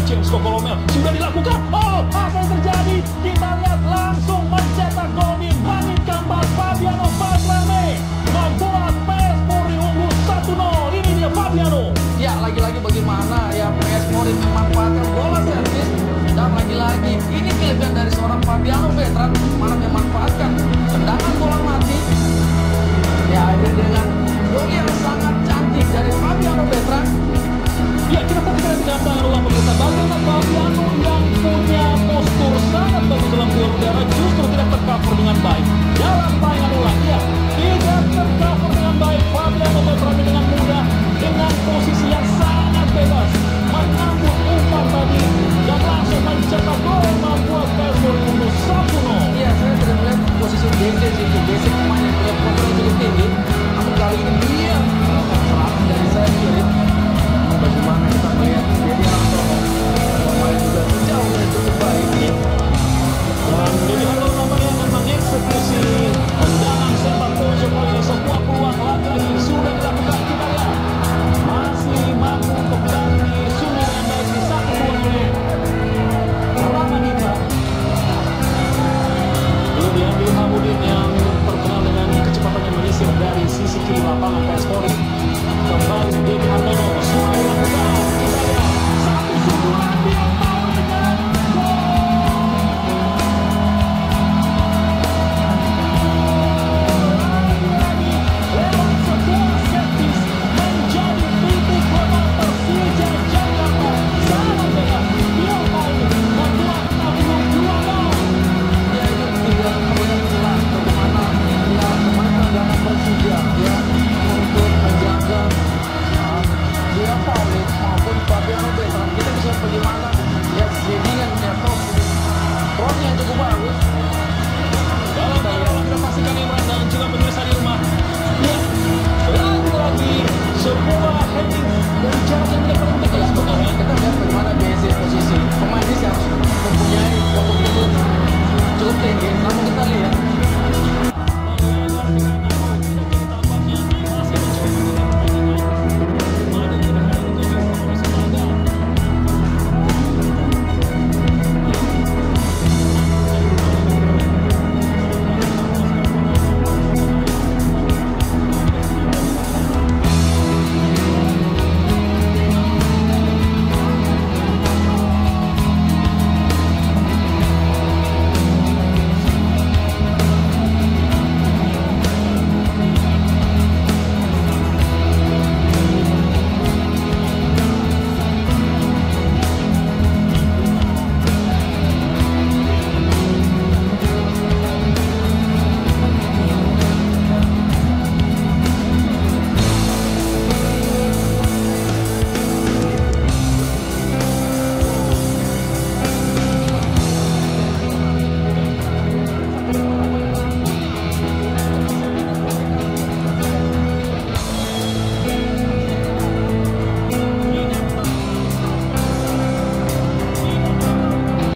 James Kokolomel sudah dilakukan. Oh, apa yang terjadi? maupun bagian untuk transportasi penyimpanan